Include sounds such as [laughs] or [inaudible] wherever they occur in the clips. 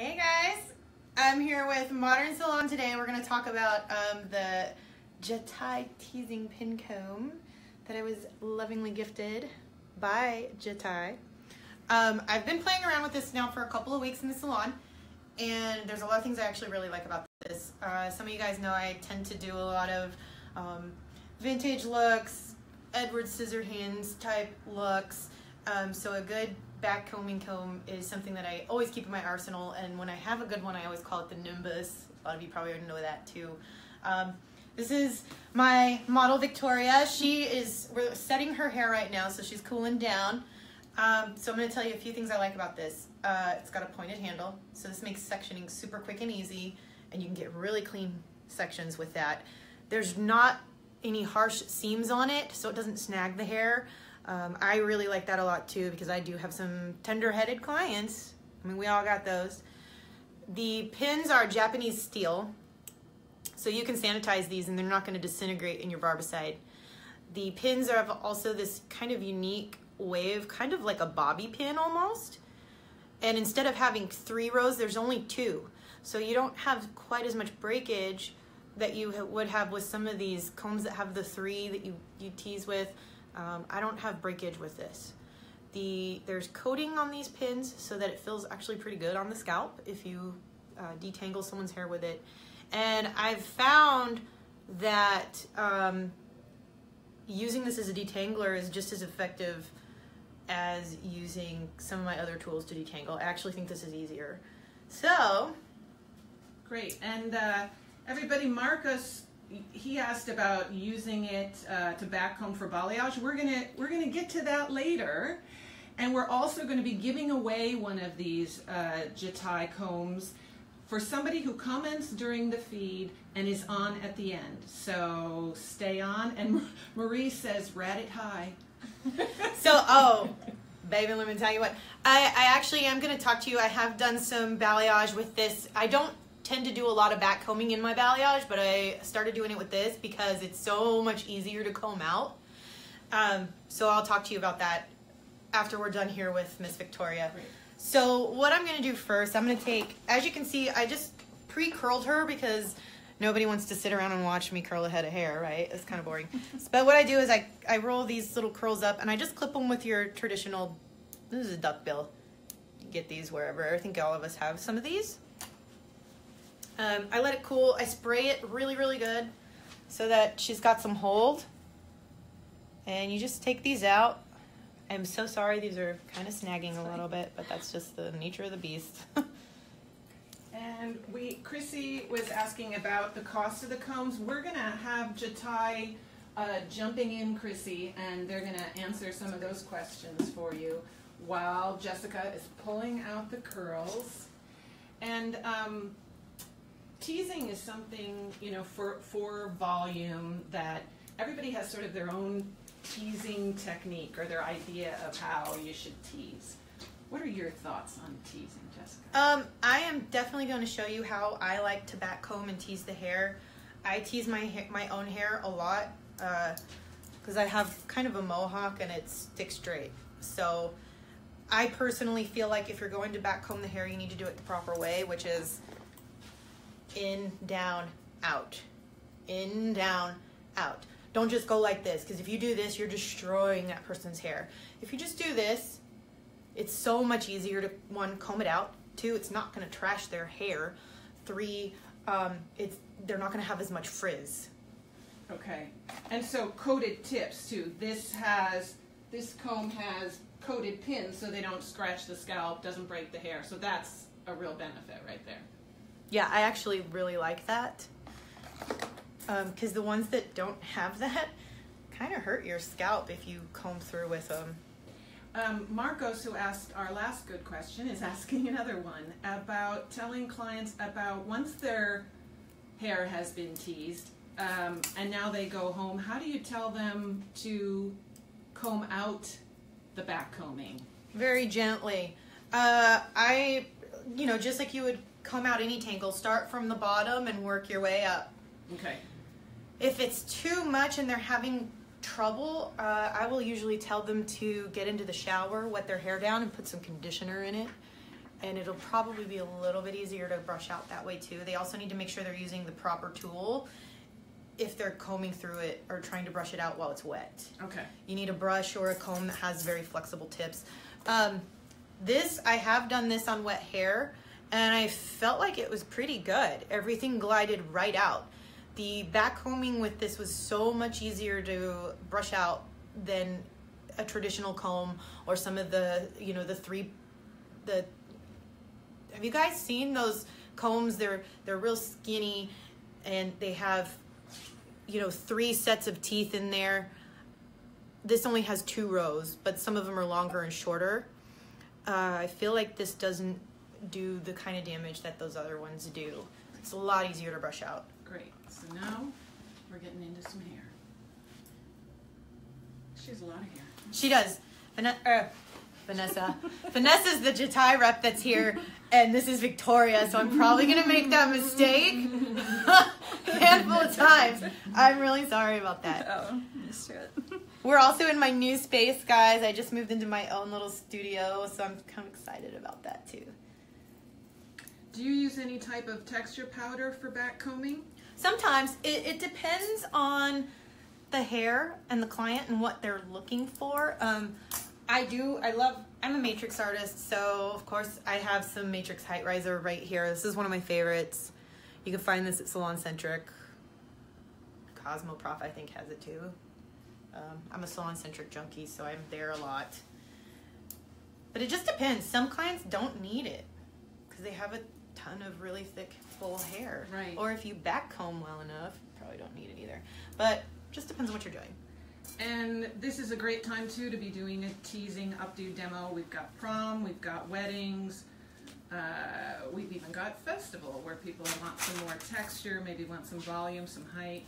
Hey guys, I'm here with Modern Salon today. We're going to talk about um, the Jatai teasing pin comb that I was lovingly gifted by Jatai. Um, I've been playing around with this now for a couple of weeks in the salon, and there's a lot of things I actually really like about this. Uh, some of you guys know I tend to do a lot of um, vintage looks, Edward Scissorhands type looks, um, so a good back combing comb is something that I always keep in my arsenal, and when I have a good one, I always call it the Nimbus. A lot of you probably already know that too. Um, this is my model Victoria. She is, we're setting her hair right now, so she's cooling down. Um, so I'm going to tell you a few things I like about this. Uh, it's got a pointed handle, so this makes sectioning super quick and easy, and you can get really clean sections with that. There's not any harsh seams on it, so it doesn't snag the hair. Um, I really like that a lot too because I do have some tender-headed clients. I mean, we all got those. The pins are Japanese steel, so you can sanitize these and they're not going to disintegrate in your barbicide. The pins are also this kind of unique wave, kind of like a bobby pin almost. And instead of having three rows, there's only two. So you don't have quite as much breakage that you would have with some of these combs that have the three that you, you tease with. Um, I don't have breakage with this. The There's coating on these pins so that it feels actually pretty good on the scalp if you uh, detangle someone's hair with it. And I've found that um, using this as a detangler is just as effective as using some of my other tools to detangle. I actually think this is easier. So. Great. And uh, everybody Marcos he asked about using it uh, to backcomb for balayage. We're gonna we're gonna get to that later, and we're also going to be giving away one of these uh, Jatai combs for somebody who comments during the feed and is on at the end. So stay on. And [laughs] Marie says, "Rat it high." [laughs] so oh. Baby, let me tell you what. I, I actually am going to talk to you. I have done some balayage with this. I don't tend to do a lot of back combing in my balayage, but I started doing it with this because it's so much easier to comb out. Um, so I'll talk to you about that after we're done here with Miss Victoria. Great. So what I'm going to do first, I'm going to take, as you can see, I just pre-curled her because nobody wants to sit around and watch me curl a head of hair, right? It's kind of boring. [laughs] but what I do is I, I roll these little curls up and I just clip them with your traditional, this is a duck bill. You get these wherever. I think all of us have some of these. Um, I let it cool. I spray it really, really good so that she's got some hold. And you just take these out. I'm so sorry these are kind of snagging a little bit, but that's just the nature of the beast. [laughs] and we, Chrissy was asking about the cost of the combs. We're gonna have Jatai uh, jumping in, Chrissy, and they're gonna answer some of those questions for you while Jessica is pulling out the curls. And um, teasing is something, you know, for, for volume that everybody has sort of their own teasing technique or their idea of how you should tease. What are your thoughts on teasing, Jessica? Um, I am definitely going to show you how I like to back comb and tease the hair. I tease my my own hair a lot because uh, I have kind of a mohawk and it sticks straight. So I personally feel like if you're going to back comb the hair, you need to do it the proper way, which is in, down, out. In, down, out. Don't just go like this, because if you do this, you're destroying that person's hair. If you just do this, it's so much easier to, one, comb it out. Two, it's not going to trash their hair. Three, um, it's they're not going to have as much frizz. Okay. And so coated tips, too. This has, this comb has coated pins so they don't scratch the scalp, doesn't break the hair. So that's a real benefit right there. Yeah, I actually really like that. Because um, the ones that don't have that kind of hurt your scalp if you comb through with them. Um, Marcos, who asked our last good question, is [laughs] asking another one about telling clients about once their hair has been teased um, and now they go home, how do you tell them to comb out the back combing? Very gently. Uh, I, you know, just like you would comb out any tangle, start from the bottom and work your way up. Okay. If it's too much and they're having trouble, uh, I will usually tell them to get into the shower, wet their hair down, and put some conditioner in it. and it'll probably be a little bit easier to brush out that way too. They also need to make sure they're using the proper tool if they're combing through it or trying to brush it out while it's wet. Okay. You need a brush or a comb that has very flexible tips. Um, this, I have done this on wet hair and I felt like it was pretty good. Everything glided right out. The back combing with this was so much easier to brush out than a traditional comb or some of the, you know, the three, the, have you guys seen those combs? They're, they're real skinny and they have, you know, three sets of teeth in there. This only has two rows, but some of them are longer and shorter. Uh, I feel like this doesn't do the kind of damage that those other ones do. It's a lot easier to brush out. Great. So now we're getting into some hair. She has a lot of hair. She does. Vanessa. er, Vanessa. [laughs] Vanessa's the Jatai rep that's here, and this is Victoria, so I'm probably gonna make that mistake [laughs] a handful of times. I'm really sorry about that. Oh, missed it. [laughs] We're also in my new space, guys. I just moved into my own little studio, so I'm kind of excited about that too. Do you use any type of texture powder for back combing? Sometimes it, it depends on the hair and the client and what they're looking for. Um, I do, I love, I'm a matrix artist, so of course I have some matrix height riser right here. This is one of my favorites. You can find this at Salon Centric. Cosmoprof, I think, has it too. Um, I'm a Salon Centric junkie, so I'm there a lot. But it just depends. Some clients don't need it because they have a ton of really thick, full hair. Right. Or if you back comb well enough, probably don't need it either. But just depends on what you're doing. And this is a great time too to be doing a teasing updo demo. We've got prom, we've got weddings, uh, we've even got festival where people want some more texture, maybe want some volume, some height.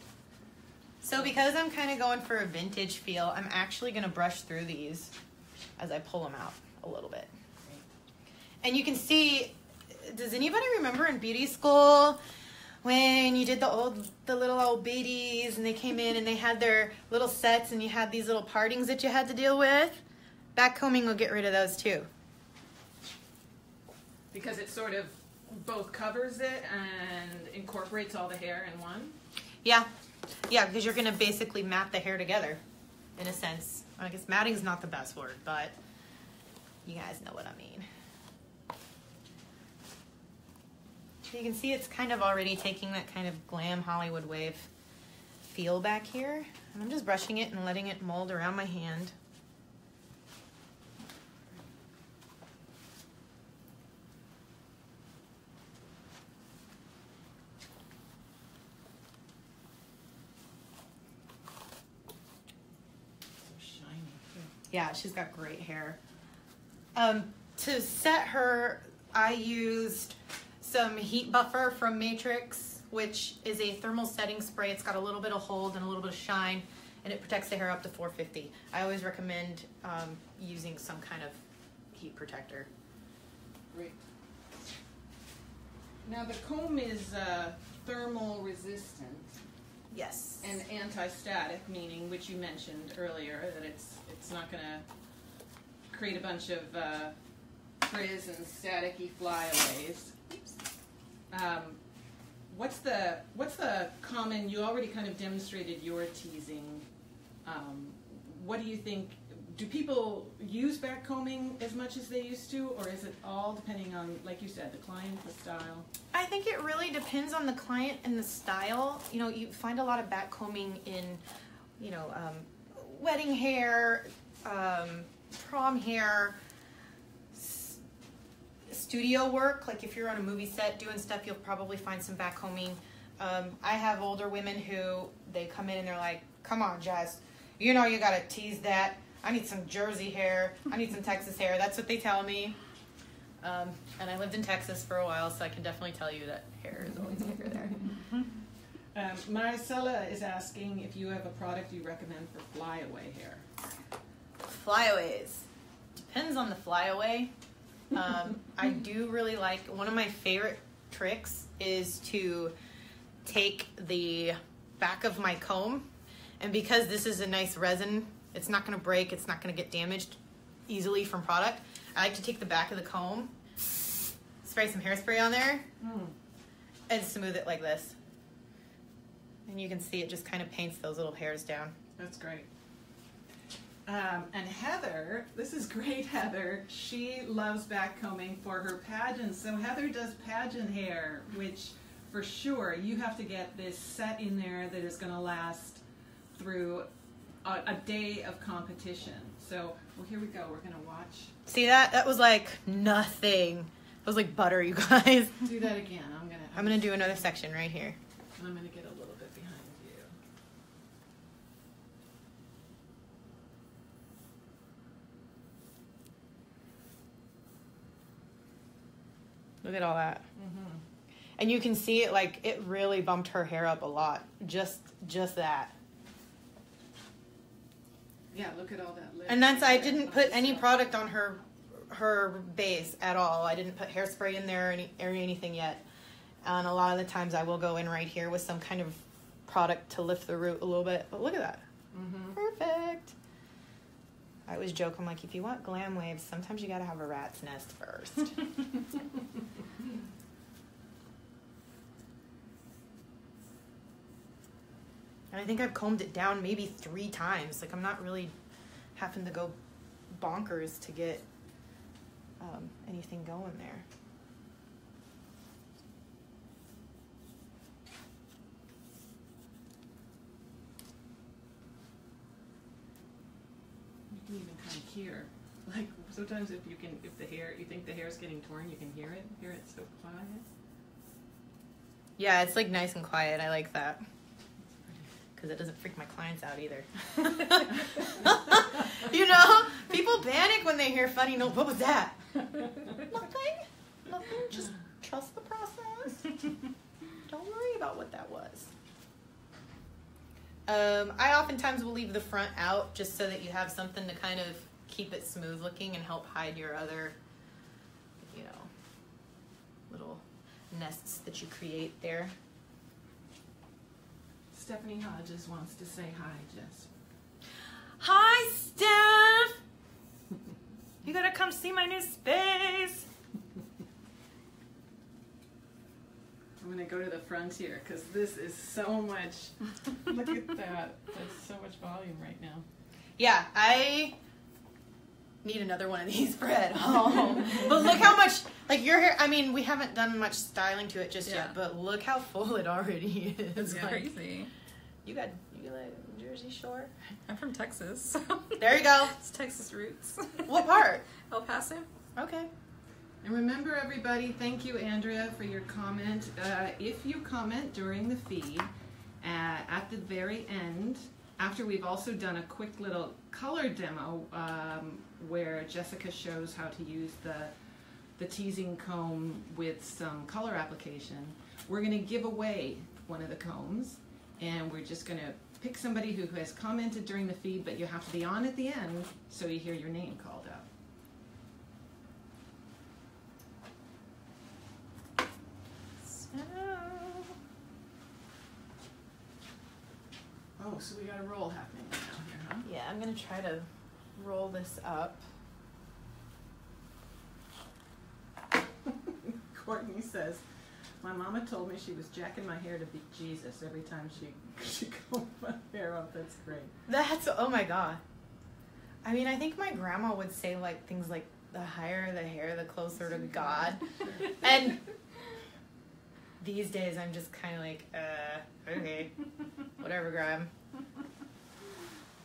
So because I'm kind of going for a vintage feel, I'm actually going to brush through these as I pull them out a little bit. And you can see, does anybody remember in beauty school when you did the old, the little old biddies and they came in and they had their little sets and you had these little partings that you had to deal with? Back combing will get rid of those too. Because it sort of both covers it and incorporates all the hair in one. Yeah, yeah, because you're gonna basically mat the hair together, in a sense. I guess matting's not the best word, but you guys know what I mean. So you can see it's kind of already taking that kind of glam Hollywood wave feel back here. And I'm just brushing it and letting it mold around my hand. So shiny. Yeah, she's got great hair. Um, to set her, I used some heat buffer from Matrix, which is a thermal setting spray. It's got a little bit of hold and a little bit of shine, and it protects the hair up to 450. I always recommend um, using some kind of heat protector. Great. Now the comb is uh, thermal resistant Yes. and anti-static, meaning which you mentioned earlier that it's it's not going to create a bunch of uh, frizz and staticky flyaways. Um, what's the what's the common? You already kind of demonstrated your teasing. Um, what do you think? Do people use back combing as much as they used to, or is it all depending on, like you said, the client, the style? I think it really depends on the client and the style. You know, you find a lot of back combing in, you know, um, wedding hair, um, prom hair, studio work. Like if you're on a movie set doing stuff, you'll probably find some back combing. Um, I have older women who they come in and they're like, "Come on, Jess, you know you gotta tease that. I need some Jersey hair. I need some Texas hair." That's what they tell me. Um, and I lived in Texas for a while, so I can definitely tell you that hair is always thicker there. [laughs] Um, Maricela is asking if you have a product you recommend for flyaway hair. Flyaways. Depends on the flyaway. Um, I [laughs] do really like one of my favorite tricks is to take the back of my comb, and because this is a nice resin, it's not going to break. It's not going to get damaged easily from product. I like to take the back of the comb spray some hairspray on there Mm, and smooth it like this. And you can see it just kind of paints those little hairs down. that's great. Um, and Heather, this is great, Heather. She loves backcombing for her pageants. So Heather does pageant hair, which for sure you have to get this set in there that is going to last through a, a day of competition. So, well, here we go. We're going to watch. See that? That was like nothing. It was like butter, you [laughs] guys. Do that again. I'm gonna. I'm gonna do another section right here. And I'm gonna get a little bit behind you. Look at all that. Mm-hmm. And you can see it like it really bumped her hair up a lot. Just just that. Yeah, look at all that. lip And that's I didn't put any product on her her base at all. I didn't put hairspray in there or, any, or anything yet. And a lot of the times I will go in right here with some kind of product to lift the root a little bit. But look at that. Mhm. Perfect. I always joke, I'm like, if you want glam waves, sometimes you gotta have a rat's nest first. [laughs] and I think I've combed it down maybe three times. Like, I'm not really having to go bonkers to get um, anything going there. Can even kind of hear, like sometimes if you can, if the hair, you think the hair is getting torn, you can hear it. Hear it so quiet. Yeah, it's like nice and quiet. I like that. Because it doesn't freak my clients out either. [laughs] you know, people panic when they hear funny note. What was that? [laughs] Nothing. Nothing. Just trust the process. [laughs] Don't worry about what that was. Um, I oftentimes will leave the front out just so that you have something to kind of keep it smooth looking and help hide your other, you know, little nests that you create there. Stephanie Hodges wants to say hi, Jess. Hi, Steph! You gotta come see my new space. I'm gonna go to the front here because this is so much. [laughs] Look at that. That's so much volume right now. Yeah, I need another one of these for at home. but look how much, like your hair. I mean, we haven't done much styling to it just Yeah. yet, but look how full it already [laughs] is. It's Like, crazy. you got you like Jersey Shore. I'm from Texas. So There you go. [laughs] it's Texas roots. What part? El Paso. Okay. And remember, everybody, thank you, Andrea, for your comment. Uh, if you comment during the feed, uh, at the very end, after we've also done a quick little color demo um, where Jessica shows how to use the the teasing comb with some color application, we're going to give away one of the combs, and we're just going to pick somebody who has commented during the feed, but you have to be on at the end so you hear your name called out. Oh, so we got a roll happening right now here, Yeah, I'm gonna try to roll this up. [laughs] Courtney says, "My mama told me she was jacking my hair to beat Jesus every time she [laughs] she combed my hair up. That's great." That's oh my god. I mean, I think my grandma would say like things like the higher the hair, the closer to God. [laughs] And these days, I'm just kind of like, uh, okay, whatever, Graham.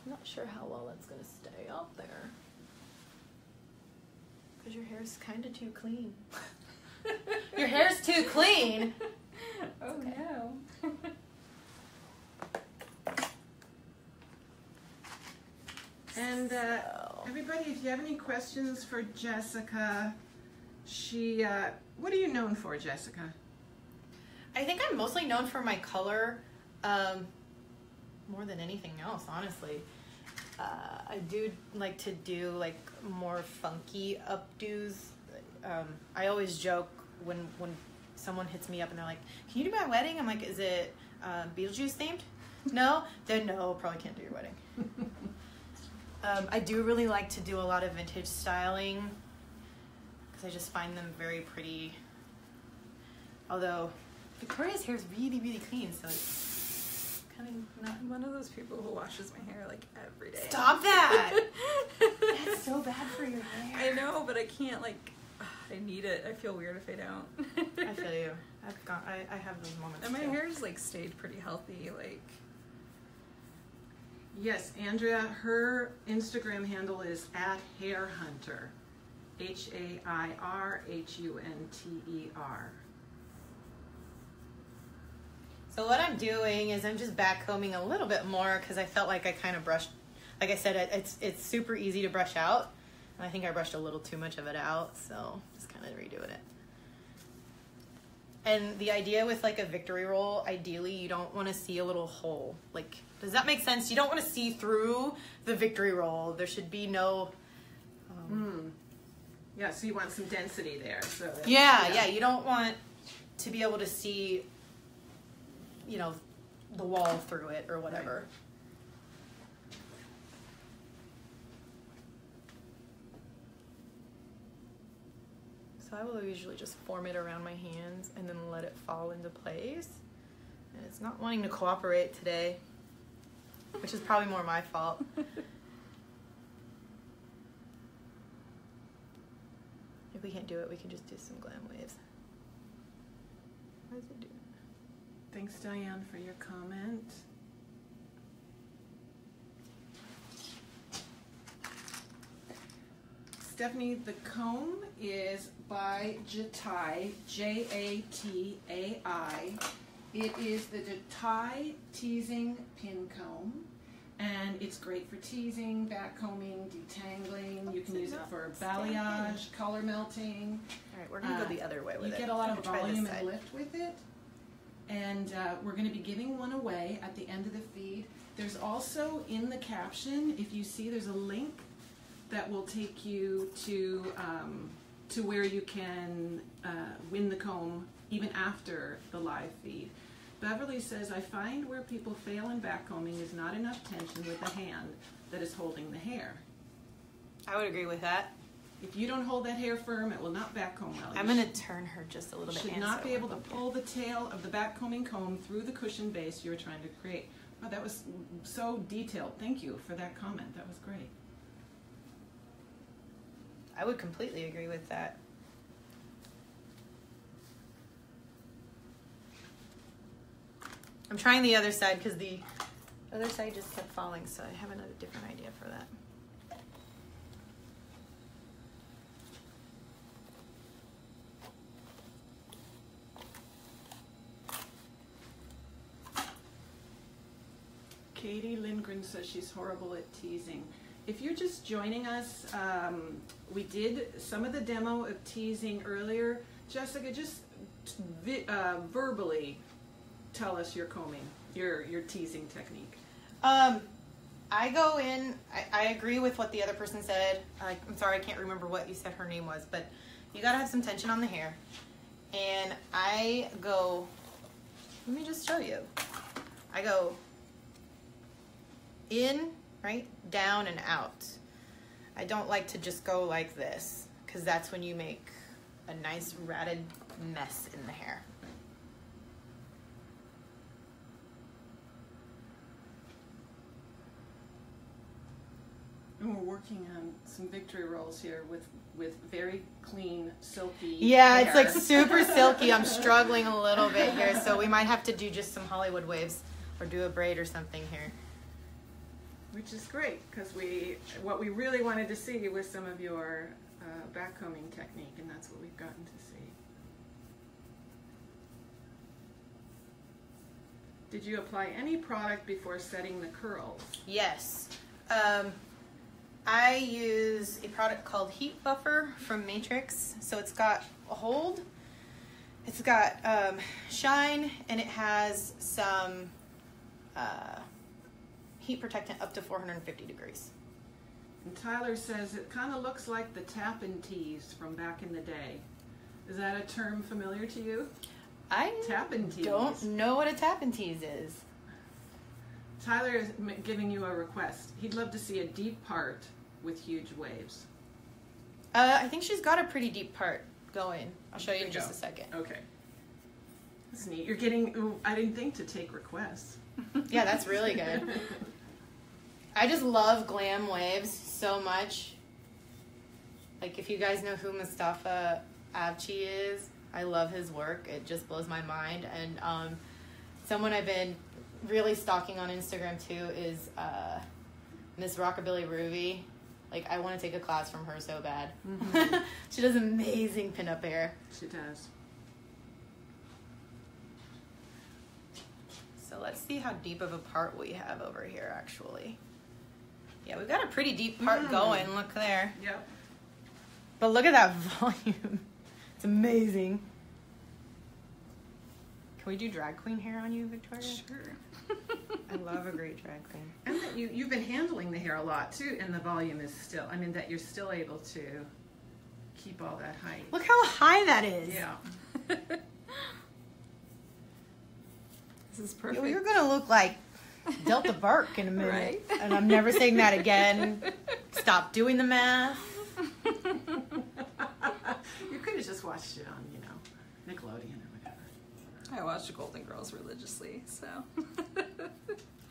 Not sure how well that's gonna stay up there. Cause your hair's kind of too clean. your hair's too clean. [laughs] Oh okay. no. [laughs] And uh, So- everybody, if you have any questions for Jessica, she uh, what are you known for, Jessica? I think I'm mostly known for my color, um, more than anything else, honestly. Uh, I do like to do like more funky updos. Um, I always joke when when someone hits me up and they're like, "Can you do my wedding?" I'm like, "Is it uh, Beetlejuice themed?" [laughs] no, then no, probably can't do your wedding. [laughs] Um, I do really like to do a lot of vintage styling because I just find them very pretty Although Victoria's hair is really, really clean, so it's kind of not. One of those people who washes my hair like every day. Stop that! [laughs] That's so bad for your hair. I know, but I can't like. I need it. I feel weird if I don't. I feel you. [laughs] I've got. I, I have those moments. And my too. hair's like stayed pretty healthy. Like Yes, Andrea, her Instagram handle is at Hair Hunter. H A I R H U N T E R. So what I'm doing is I'm just backcombing a little bit more because I felt like I kind of brushed. Like I said, it, it's it's super easy to brush out, and I think I brushed a little too much of it out. So just kind of redoing it. And the idea with like a victory roll, ideally, you don't want to see a little hole. Like, does that make sense? You don't want to see through the victory roll. There should be no. Um, Hmm. Yeah, so you want some density there. So that- yeah, yeah. You don't want to be able to see, you know, the wall through it or whatever. So I will usually just form it around my hands and then let it fall into place. And it's not wanting to cooperate today, which is probably more my fault. [laughs] If we can't do it, we can just do some glam waves. Why is it doing it? Thanks, Diane, for your comment. Stephanie, the comb is by Jatai, J A T A I. It is the Jatai teasing pin comb, and it's great for teasing, back combing, detangling. You can use it for stand balayage, color melting. All right, we're gonna Uh, go the other way with You it. get a lot of gonna try this volume side. and lift with it. And uh, we're going to be giving one away at the end of the feed. There's also in the caption, if you see, there's a link that will take you to um, to where you can uh, win the comb even after the live feed. Beverly says, I find where people fail in backcombing is not enough tension with the hand that is holding the hair. I would agree with that. If you don't hold that hair firm, it will not backcomb well. I'm gonna turn her just a little bit. should not be able to pull the tail of the back combing comb through the cushion base you're trying to create. Wow, that was so detailed. Thank you for that comment. That was great. I would completely agree with that. I'm trying the other side because the other side just kept falling, so I have another different idea for that. Katie Lindgren says she's horrible at teasing. If you're just joining us, um, we did some of the demo of teasing earlier. Jessica, just uh, verbally tell us your combing, your your teasing technique. Um, I go in. I, I agree with what the other person said. I, I'm sorry, I can't remember what you said her name was, but you gotta have some tension on the hair. And I go. Let me just show you. I go in, right, down, and out. I don't like to just go like this because that's when you make a nice ratted mess in the hair. And we're working on some victory rolls here with with very clean, silky. Yeah, it's like super silky. I'm [laughs] struggling a little bit here, so we might have to do just some Hollywood waves or do a braid or something here. Which is great because we what we really wanted to see was some of your uh, backcombing technique, and that's what we've gotten to see. Did you apply any product before setting the curls? Yes. Um, I use a product called Heat Buffer from Matrix. So it's got a hold, it's got um, shine, and it has some uh, heat protectant up to 450 degrees. And Tyler says it kind of looks like the Tappan tees from back in the day. Is that a term familiar to you? I tees. don't know what a tap tease is. Tyler is giving you a request. He'd love to see a deep part with huge waves. Uh, I think she's got a pretty deep part going. I'll show you in just go. a second. Okay. That's neat. You're getting. ooh, I didn't think to take requests. [laughs] Yeah, that's really good. [laughs] I just love glam waves so much. Like if you guys know who Mustafa Avci is, I love his work. It just blows my mind. And um, someone I've been really stalking on Instagram too is uh, Miss Rockabilly Ruby. Like I want to take a class from her so bad. [laughs] she does amazing pinup hair. She does. So let's see how deep of a part we have over here actually. Yeah, we've got a pretty deep part Mm. going. Look there. Yep. But look at that [laughs] volume. It's amazing. Can we do drag queen hair on you, Victoria? Sure. [laughs] I love a great drag queen. And that you you've been handling the hair a lot too, and the volume is still. I mean that you're still able to keep all that height. Look how high that is. Yeah. [laughs] This is perfect. You're gonna look like Delta Burke in a minute. Right? And I'm never saying that again. Stop doing the math. [laughs] you could have just watched it on, you know, Nickelodeon or whatever. I watch Golden Girls religiously, so. [laughs]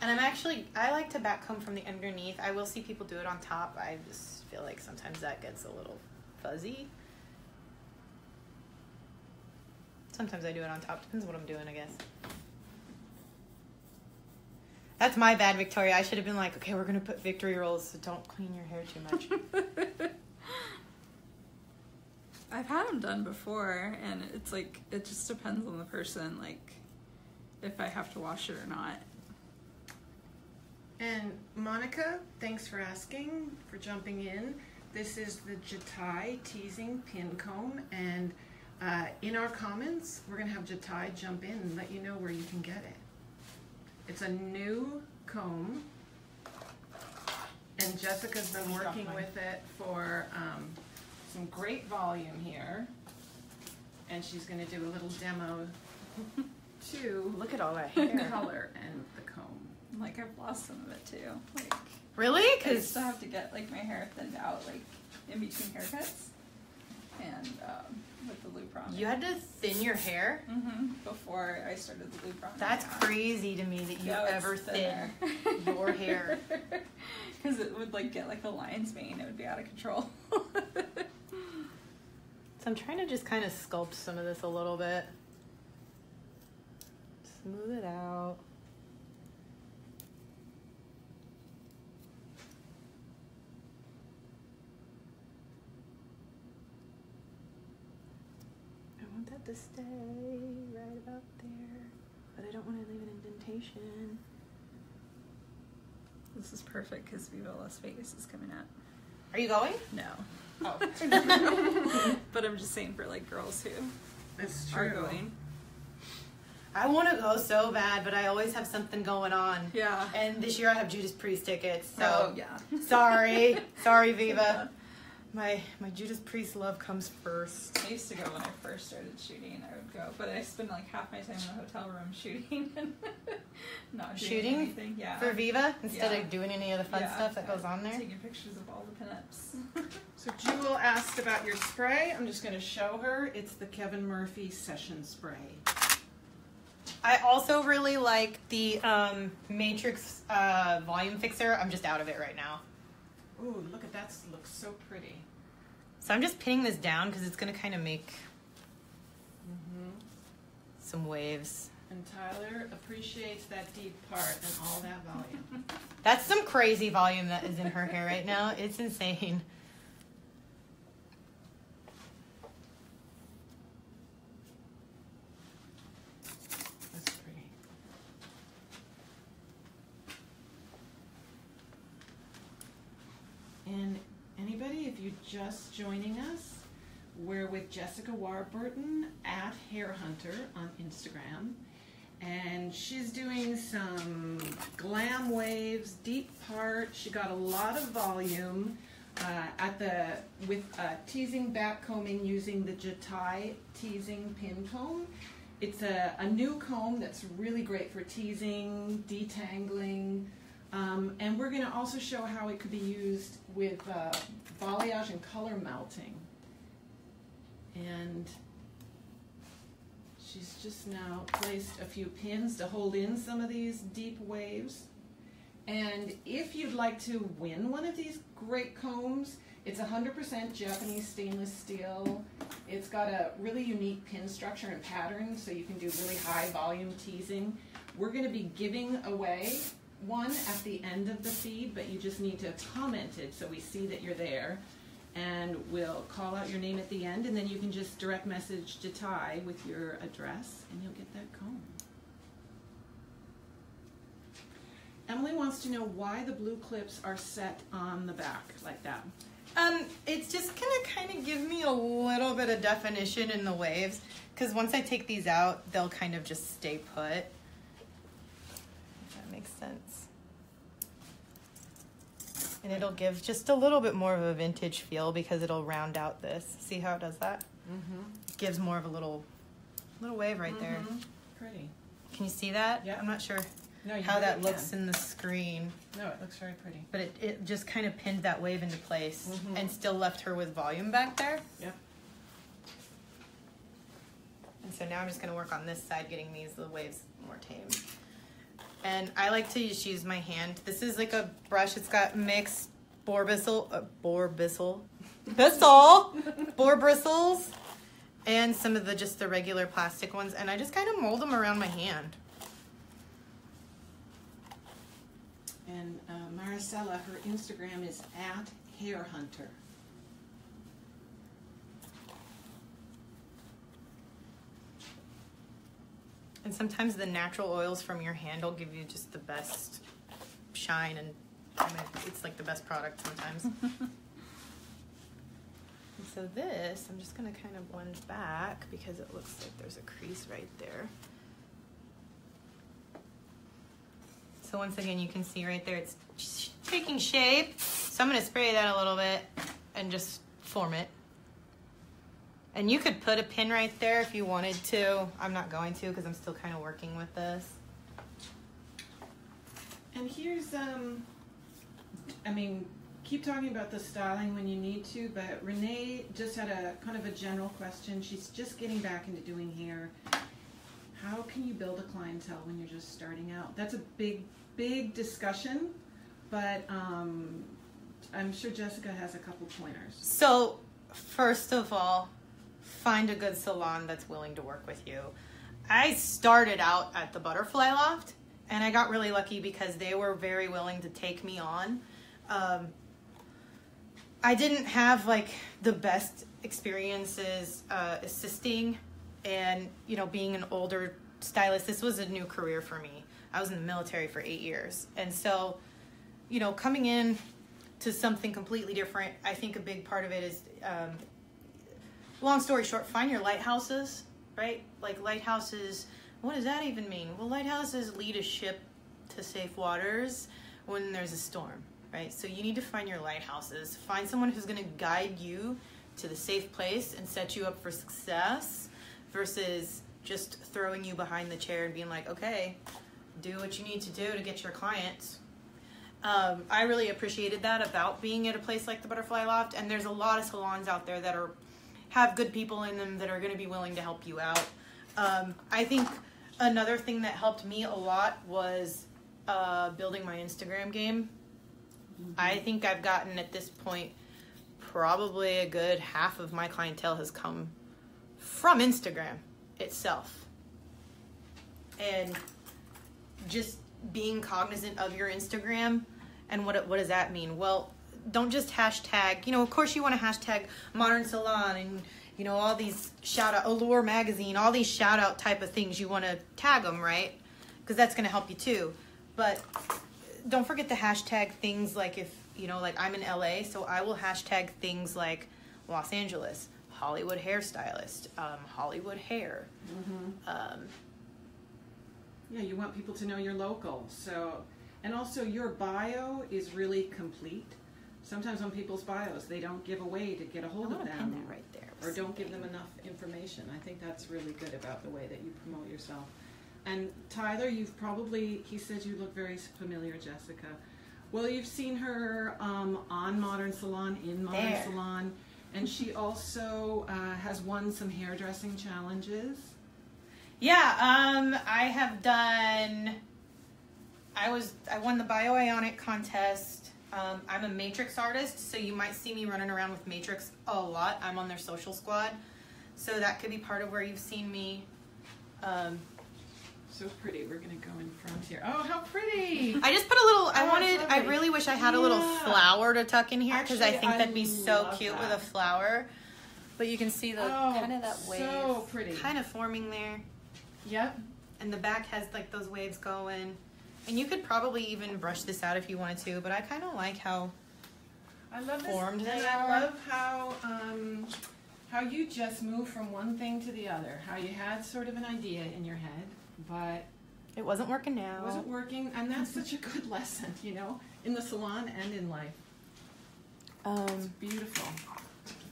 And I'm actually I like to back comb from the underneath. I will see people do it on top. I just feel like sometimes that gets a little fuzzy. Sometimes I do it on top. Depends what I'm doing, I guess. That's my bad, Victoria. I should have been like, okay, we're gonna put victory rolls, so don't clean your hair too much. [laughs] I've had them done before, and it's like it just depends on the person, like if I have to wash it or not. And Monica, thanks for asking, for jumping in. This is the Jatai teasing pin comb, and uh, in our comments, we're gonna have Jatai jump in and let you know where you can get it. It's a new comb, and Jessica's been working with it for um, some great volume here, and she's gonna do a little demo [laughs] too. Look at all that hair. color and the comb. Like I've lost some of it too. Like really? Because I still have to get like my hair thinned out, like in between haircuts, and um, with the Lupron. you had to thin your hair. hmm Before I started the Lupron. That's crazy to me that you Yeah, it's ever thin your hair. [laughs] Because it would like get like a lion's mane. It would be out of control. [laughs] So I'm trying to just kind of sculpt some of this a little bit. Smooth it out. To stay right about there, but I don't want to leave an indentation. this is perfect because Viva Las Vegas is coming up. Are you going? No. Oh. [laughs] [laughs] but I'm just saying for like girls who It's are going. I want to go so bad, but I always have something going on. Yeah. And this year I have Judas Priest tickets, so oh yeah. sorry, [laughs] sorry, Viva. My my Judas Priest love comes first. I used to go when I first started shooting. I would go, but I spend like half my time in the hotel room shooting [laughs] and not doing Shooting anything. Yeah. For Viva, instead Yeah. of doing any of the fun Yeah, stuff that goes on there. Taking pictures of all the pinups. [laughs] So Jewel asked about your spray. I'm just going to show her. It's the Kevin Murphy Session Spray. I also really like the um, Matrix uh, volume fixer. I'm just out of it right now, Ooh, look at that. Looks so pretty. So I'm just pinning this down because it's gonna kind of make Mm-hmm. some waves. And Tyler appreciates that deep part and all that volume. [laughs] That's some crazy volume that is in her hair right now. It's insane. That's pretty. And anybody, if you're just joining us, we're with Jessica Warburton at Hair Hunter on Instagram. And she's doing some glam waves, deep part. She got a lot of volume uh, at the with uh, teasing back combing using the Jatai teasing pin comb. It's a, a new comb that's really great for teasing, detangling, um, and we're going to also show how it could be used with uh, balayage and color melting. And She's just now placed a few pins to hold in some of these deep waves. And if you'd like to win one of these great combs, it's 100% Japanese stainless steel. It's got a really unique pin structure and pattern, so you can do really high volume teasing. We're going to be giving away one at the end of the feed, but you just need to comment it so we see that you're there. And we'll call out your name at the end, and then you can just direct message Jatai with your address, and you'll get that comb. Emily wants to know why the blue clips are set on the back like that. Um, it's just gonna kind of give me a little bit of definition in the waves, because once I take these out, they'll kind of just stay put. If that makes sense. And it'll give just a little bit more of a vintage feel because it'll round out this. See how it does that? Mm-hmm. Gives more of a little, little wave right there. Pretty. Can you see that? Yeah. I'm not sure No, how that looks can. in the screen. No, it looks very pretty. But it, it just kind of pinned that wave into place Mhm. and still left her with volume back there. Yep. And so now I'm just going to work on this side, getting these the waves more tame. And I like to just use my hand. This is like a brush. It's got mixed boar bristle, uh, boar bristle, bristle, boar bristles, and some of the just the regular plastic ones. And I just kind of mold them around my hand. And uh, Maricela, her Instagram is at Hair Hunter. And sometimes the natural oils from your hand will give you just the best shine, and I mean, it's like the best product sometimes. [laughs] and so this, I'm just gonna kind of blend back because it looks like there's a crease right there. So once again, you can see right there, it's taking shape. So I'm gonna spray that a little bit and just form it. And you could put a pin right there if you wanted to. I'm not going to because I'm still kind of working with this. And here's, um, I mean, keep talking about the styling when you need to, but Renee just had a kind of a general question. She's just getting back into doing hair. How can you build a clientele when you're just starting out? That's a big, big discussion, but um, I'm sure Jessica has a couple pointers. So, first of all, find a good salon that's willing to work with you. I started out at the Butterfly Loft, and I got really lucky because they were very willing to take me on. Um, I didn't have like the best experiences uh, assisting, and you know, being an older stylist. This was a new career for me. I was in the military for eight years, and so, you know, coming in to something completely different. I think a big part of it is, um, long story short, find your lighthouses, right? Like lighthouses. What does that even mean? Well, lighthouses lead a ship to safe waters when there's a storm, right? So you need to find your lighthouses. Find someone who's going to guide you to the safe place and set you up for success versus just throwing you behind the chair and being like, okay, do what you need to do to get your clients um, I really appreciated that about being at a place like the Butterfly Loft. And there's a lot of salons out there that are have good people in them that are going to be willing to help you out. Um, I think another thing that helped me a lot was uh, building my Instagram game. I think I've gotten at this point probably a good half of my clientele has come from Instagram itself. And just being cognizant of your Instagram and what what does that mean? Well, don't just hashtag. You know, of course, you want to hashtag Modern Salon and you know all these shout out Allure magazine, all these shout out type of things. You want to tag them, right? Because that's going to help you too. But don't forget to hashtag things like if you know, like I'm in LA, so I will hashtag things like Los Angeles, Hollywood hairstylist, um, Hollywood hair. Um, Yeah, you want people to know you're local. So, and also your bio is really complete. Sometimes on people's bios, they don't give away to get a hold of them, pin that right there. or don't give them enough information. I think that's really good about the way that you promote yourself. And Tyler, you've probably he said you look very familiar, Jessica. Well, you've seen her um, on Modern Salon, in Modern There. Salon, and she also uh, has won some hairdressing challenges. Yeah, um, I have done. I was I won the bioionic contest. Um, I'm a matrix artist, so you might see me running around with matrix a lot. I'm on their social squad, so that could be part of where you've seen me. Um, So pretty. We're gonna go in front here. Oh, how pretty! [laughs] I just put a little. I Oh, wanted. I really wish I had a little Yeah. flower to tuck in here because I think I that'd be so cute that. with a flower. But you can see the Oh, kind of that wave, so pretty. kind of forming there. Yep. and the back has like those waves going. And you could probably even brush this out if you wanted to, but I kind of like how I love this. Formed and they I love how um, how you just move from one thing to the other. How you had sort of an idea in your head, but it wasn't working it now. wasn't working, and that's such a good [laughs] lesson, you know, in the salon and in life. Um, Beautiful.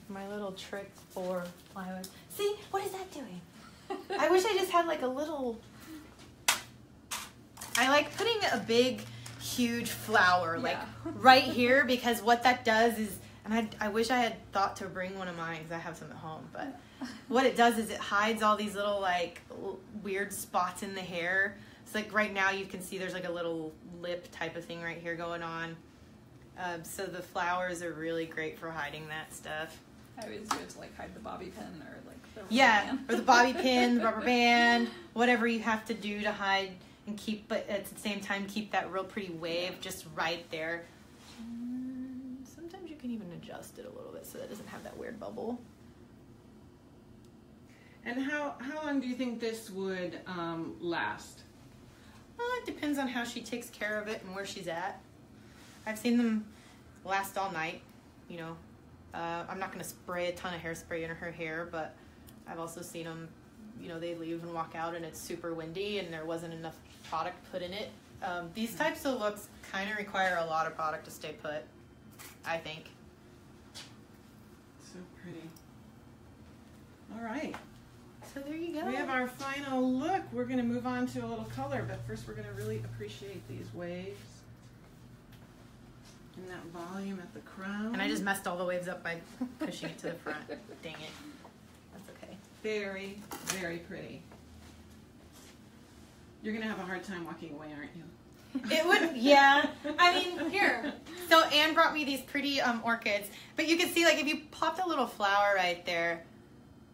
my little trick for plywood. See, what is that doing? I wish I just had like a little. I like putting a big, huge flower like Yeah. right here because what that does is, and I, I wish I had thought to bring one of mine because I have some at home, but what it does is it hides all these little like l- weird spots in the hair. It's like right now you can see there's like a little lip type of thing right here going on. Um, so the flowers are really great for hiding that stuff. I always do it to like hide the bobby pin or like the rubber Yeah, band. or the bobby pin, the [laughs] rubber band, whatever you have to do to hide and keep, but at the same time keep that real pretty wave just right there. And sometimes you can even adjust it a little bit so that it doesn't have that weird bubble. And how how long do you think this would um, last? Well, it depends on how she takes care of it and where she's at. I've seen them last all night. You know, uh, I'm not going to spray a ton of hairspray in her hair, but I've also seen them. You know, they leave and walk out, and it's super windy, and there wasn't enough product put in it. Um, these types of looks kind of require a lot of product to stay put. I think. So pretty. All right. So there you go. We have our final look. We're going to move on to a little color, but first we're going to really appreciate these waves and that volume at the crown. and I just messed all the waves up by pushing it to the front. Dang it. That's okay. very, very pretty. You're going to have a hard time walking away, aren't you? It would, yeah. I mean, here. So Anne brought me these pretty um, orchids, but you can see like if you popped a little flower right there,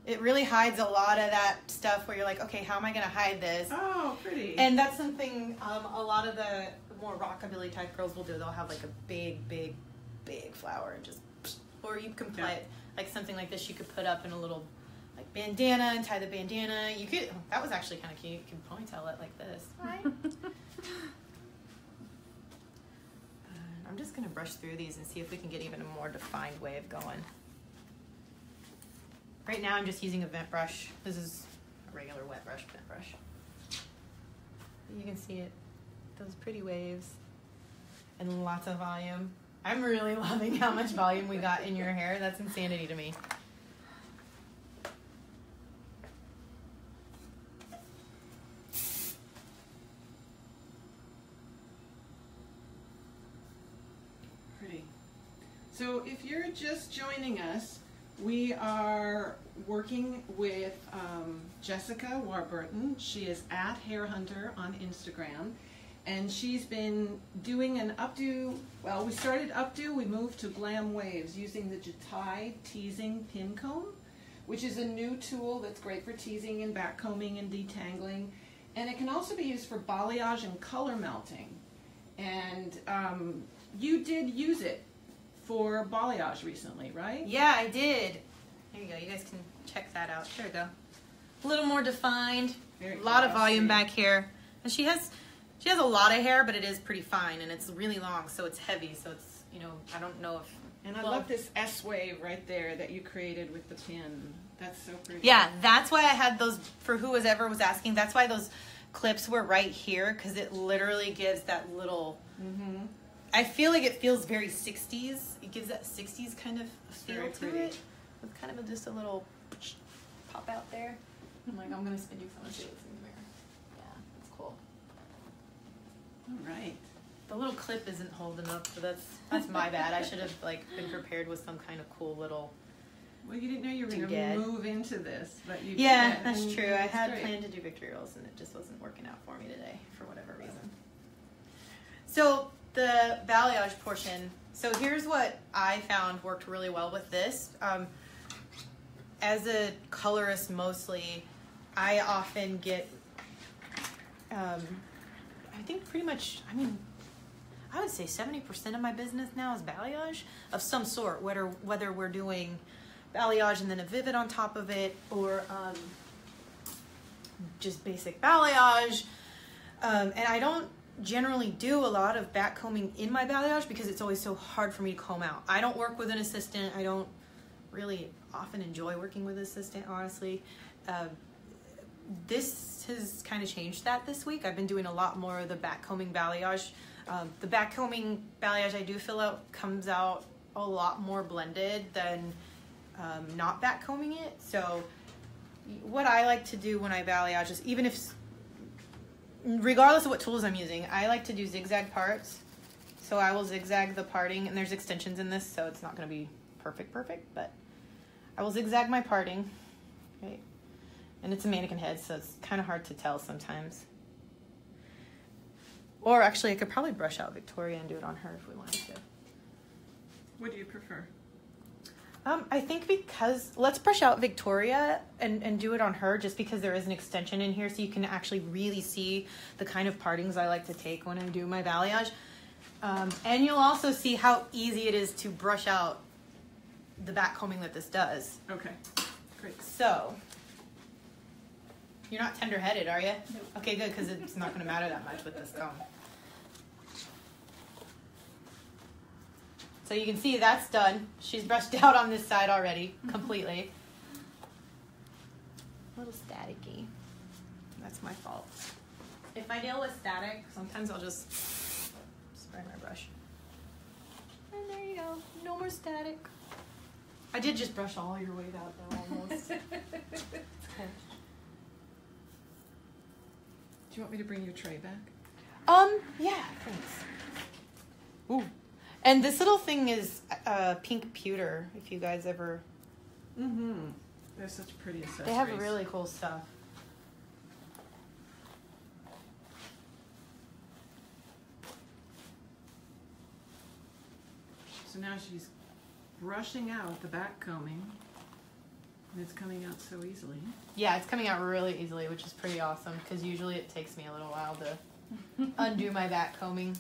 it really hides a lot of that stuff where you're like, okay, how am I gonna hide this? Oh, pretty. And that's something um, a lot of the more rockabilly type girls will do. They'll have like a big, big, big flower and just, or you can play Yeah. it like something like this. You could put up in a little like bandana and tie the bandana. You could. That was actually kind of cute. You can ponytail it like this. Uh, [laughs] I'm just gonna brush through these and see if we can get even a more defined way of going. Right now I'm just using a vent brush. This is a regular wet brush, vent brush. You can see it, those pretty waves and lots of volume. I'm really [laughs] loving how much volume we got in your hair. That's insanity to me. Pretty. So if you're just joining us, we are working with um, Jessica Warburton. She is at Hair Hunter on Instagram. And she's been doing an updo, well, we started updo, we moved to Glam Waves using the Jatai teasing pin comb, which is a new tool that's great for teasing and back combing and detangling. And it can also be used for balayage and color melting. And um, you did use it for balayage recently, right? Yeah, I did. There you go. You guys can check that out. There we go. A little more defined. Very A lot of volume back here. And she has she has a lot of hair, but it is pretty fine and it's really long, so it's heavy. So it's you know I don't know if And I Well- love this S wave right there that you created with the pin. That's so pretty. Yeah, that's why I had those for who was ever was asking. That's why those clips were right here because it literally gives that little. Mm-hmm. I feel like it feels very '60s. It gives that '60s kind of feel to pretty. it, with kind of a, just a little pop out there. I'm like, I'm gonna spin you some of shades in the mirror. Yeah, that's cool. All right. The little clip isn't holding up, so that's that's my bad. I should have like been prepared with some kind of cool little Well, you didn't know you were going to move into this, but you Yeah, that's true. I had planned to do victory rolls and it just wasn't working out for me today for whatever reason. So the balayage portion. So here's what I found worked really well with this. Um, as a colorist, mostly, I often get. Um, I think pretty much. I mean, I would say seventy percent of my business now is balayage of some sort. Whether whether we're doing balayage and then a vivid on top of it, or um, just basic balayage. Um, and I don't generally do a lot of back combing in my balayage because it's always so hard for me to comb out. I don't work with an assistant. I don't really often enjoy working with an assistant, honestly. Uh, this has kind of changed that this week. I've been doing a lot more of the back combing balayage. Um, the back combing balayage I do fill out comes out a lot more blended than um, not back combing it. So, what I like to do when I balayage is even if, regardless of what tools I'm using, I like to do zigzag parts. So I will zigzag the parting, and there's extensions in this, so it's not going to be perfect, perfect, but I will zigzag my parting? And it's a mannequin head, so it's kind of hard to tell sometimes. Or actually, I could probably brush out Victoria and do it on her if we wanted to. What do you prefer? Um, I think because let's brush out Victoria and, and do it on her just because there is an extension in here so you can actually really see the kind of partings I like to take when I do my balayage. Um, and you'll also see how easy it is to brush out the back combing that this does. Okay, great. So, you're not tender headed, are you? Okay, good, because it's not going to matter that much with this comb. So you can see that's done. She's brushed [laughs] out on this side already, completely. A little staticky. That's my fault. If I deal with static, sometimes I'll just spray my brush. And there you go. No more static. I did just brush all your weight out though, almost. Okay. [laughs] Do you want me to bring your tray back? Um, yeah, thanks. Ooh. And this little thing is uh, pink pewter, if you guys ever. Mm-hmm. They're such pretty accessories. They have really cool stuff. So now she's brushing out the back combing, and it's coming out so easily. Yeah, it's coming out really easily, which is pretty awesome because usually it takes me a little while to [laughs] undo my back combing.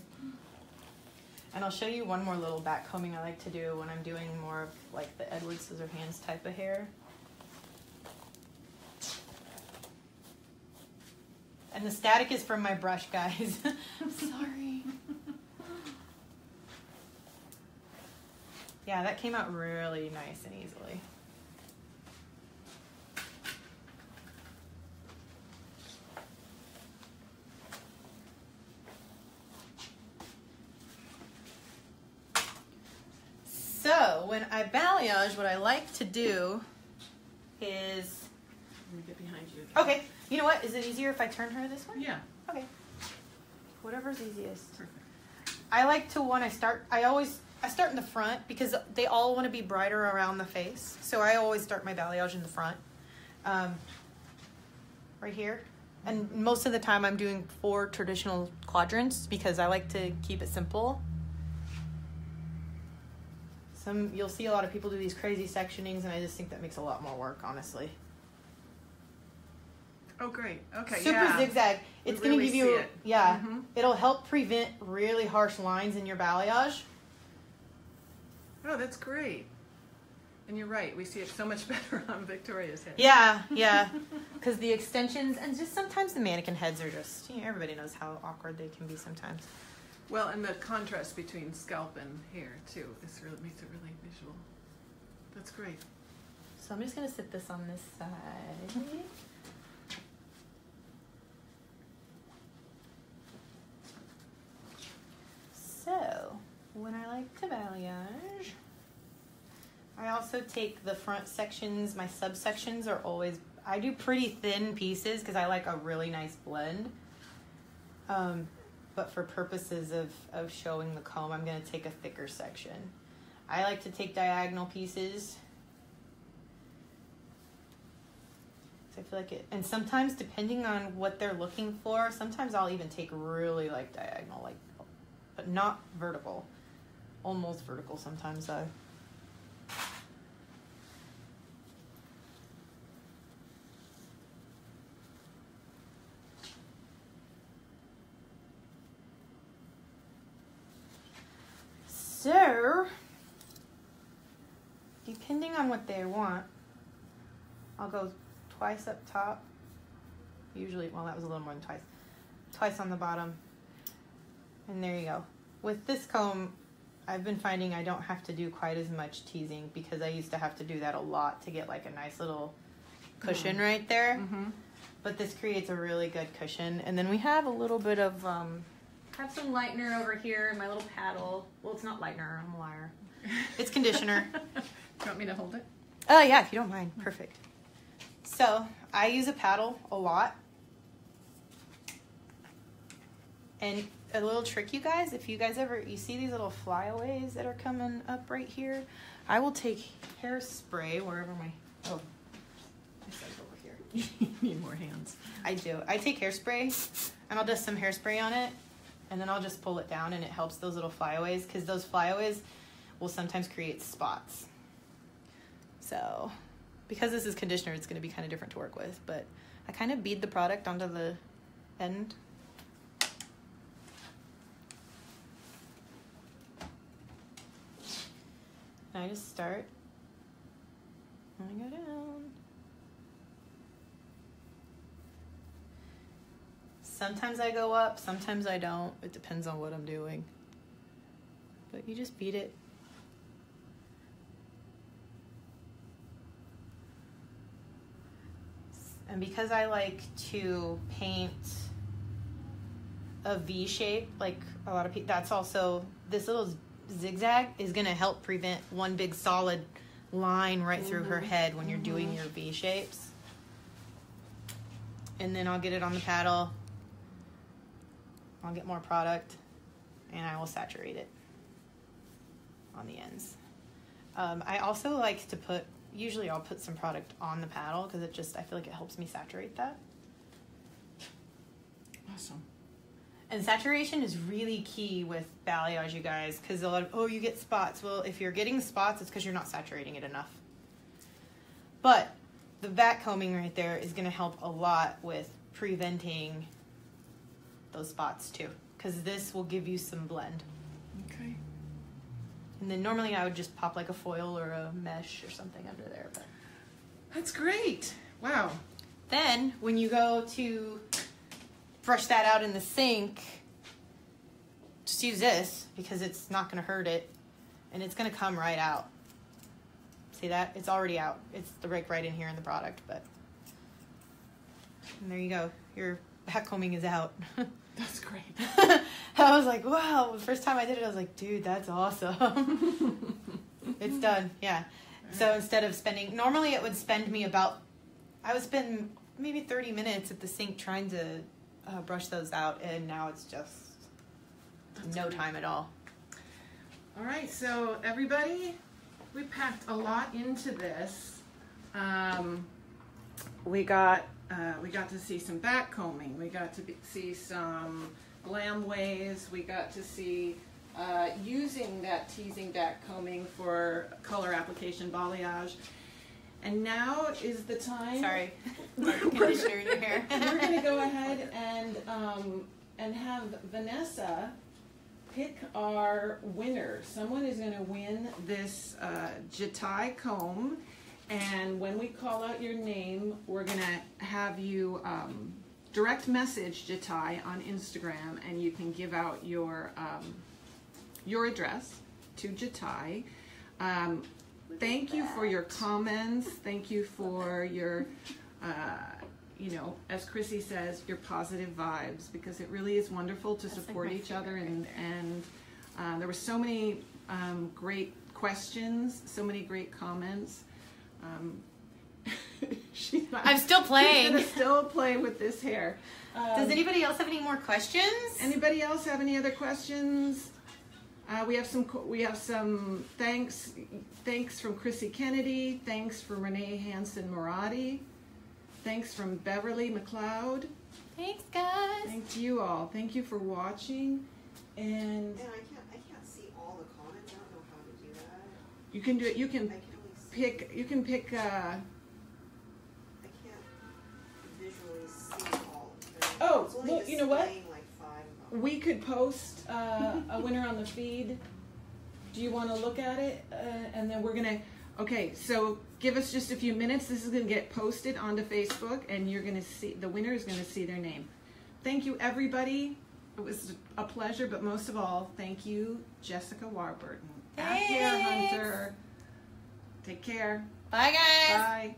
And I'll show you one more little back combing I like to do when I'm doing more of like the Edward Scissorhands type of hair. And the static is from my brush, guys. [laughs] I'm sorry. Yeah, that came out really nice and easily. So when I balayage, what I like to do is Let me get behind you. okay. You know what? Is it easier if I turn her this way? Yeah, Okay. Whatever's easiest. perfect. I like to when I start. I always I start in the front because they all want to be brighter around the face. So I always start my balayage in the front, um, right here. And most of the time, I'm doing four traditional quadrants because I like to keep it simple. Some you'll see a lot of people do these crazy sectionings, and I just think that makes a lot more work, honestly. Oh, great. Okay, Super yeah. zigzag. It's gonna really give you it. yeah. Mhm. It'll help prevent really harsh lines in your balayage. Oh, that's great. And you're right. We see it so much [laughs] better on Victoria's head. Yeah, yeah. [laughs] Because the extensions and just sometimes the mannequin heads are just you know, everybody knows how awkward they can be sometimes. Well, and the contrast between scalp and hair too is really makes it really visual. That's great. So I'm just gonna sit this on this side. So when I like to balayage, I also take the front sections. My subsections are always I do pretty thin pieces because I like a really nice blend. Um, but for purposes of, of showing the comb, I'm gonna take a thicker section. I like to take diagonal pieces. So I feel like it, and sometimes depending on what they're looking for, sometimes I'll even take really like diagonal, like, but not vertical, almost vertical sometimes though. So, depending on what they want, I'll go twice up top. Usually, well, that was a little more than twice. Twice on the bottom. And there you go. With this comb, I've been finding I don't have to do quite as much teasing because I used to have to do that a lot to get like a nice little cushion right there. Mm-hmm. But this creates a really good cushion. And then we have a little bit of, um, have some lightener over here in my little paddle. Well, it's not lightener, I'm a liar. [laughs] It's conditioner. Do [laughs] you want me to hold it? Oh, yeah, if you don't mind. Hmm. Perfect. So, I use a paddle a lot. And a little trick, you guys, if you guys ever, you see these little flyaways that are coming up right here? I will take hairspray wherever my, oh, I said over here. [laughs] you need more hands. I do. I take hairspray and I'll dust some hairspray on it and then I'll just pull it down and it helps those little flyaways because those flyaways will sometimes create spots. So, because this is conditioner, it's going to be kind of different to work with, but I kind of bead the product onto the end. And I just start and I go down. Sometimes I go up, sometimes I don't. It depends on what I'm doing. But you just beat it. And because I like to paint a V shape, like a lot of people, that's also this little zigzag is going to help prevent one big solid line right through her mm-hmm. head when you're doing mm-hmm. your V shapes. And then I'll get it on the paddle. I'll get more product and I will saturate it on the ends. Um, I also like to put, usually I'll put some product on the paddle because it just, I feel like it helps me saturate that. Awesome. And saturation is really key with balayage, you guys, because a lot of, oh, you get spots. Well, if you're getting spots, it's because you're not saturating it enough. But the back combing right there is going to help a lot with preventing those spots too, because this will give you some blend. Okay. And then normally I would just pop like a foil or a mesh or something under there. But That's great. Wow. then when you go to brush that out in the sink, just use this because it's not going to hurt it and it's going to come right out. See that? It's already out. It's the rake right in here in the product, but and there you go. Your back combing is out. [laughs] That's great. [laughs] I was like, wow. The first time I did it, I was like, dude, that's awesome. [laughs] it's done. Yeah. So instead of spending, normally it would spend me about, I would spend maybe 30 minutes at the sink trying to uh, brush those out, and now it's just That's no great. time at all. All right, so everybody, we packed a lot into this. Um, we got uh, we got to see some back combing. We got to be, see some glam ways. We got to see uh, using that teasing back combing for color application balayage. And now is the time. Sorry. [laughs] Conditioner in your hair. We're gonna go [laughs] ahead and um, and have Vanessa pick our winner. Someone is gonna win this uh, Jatai comb, and when we call out your name, we're gonna have you um, direct message Jatai on Instagram, and you can give out your um, your address to Jatai. Um, thank you for your comments. Thank you for your, uh, you know, as Chrissy says, your positive vibes because it really is wonderful to That's support my each other favorite and right and uh, there were so many um, great questions, so many great comments. Um, [laughs] she's not, I'm still playing. gonna still play with this hair. Does Um, anybody else have any more questions? Anybody else have any other questions? Uh, we have some. We have some thanks. Thanks from Chrissy Kennedy. Thanks from Renee Hansen Marati. Thanks from Beverly McLeod. Thanks, guys. Thank you all. Thank you for watching. And And I can't, I can't see all the comments, I don't know how to do that. you can do it. You I can can only see, pick. You can pick. Uh, I can't visually see all of. Oh, It's well, you know what? like five of them. we could post uh, a winner on the feed. Do you want to look at it? Uh, and then we're gonna. Okay, so give us just a few minutes. This is gonna get posted onto Facebook, and you're gonna see the winner is gonna see their name. Thank you, everybody. It was a pleasure, but most of all, thank you, Jessica Warburton. At Hair Thanks. Hunter. Take care. Bye, guys. Bye.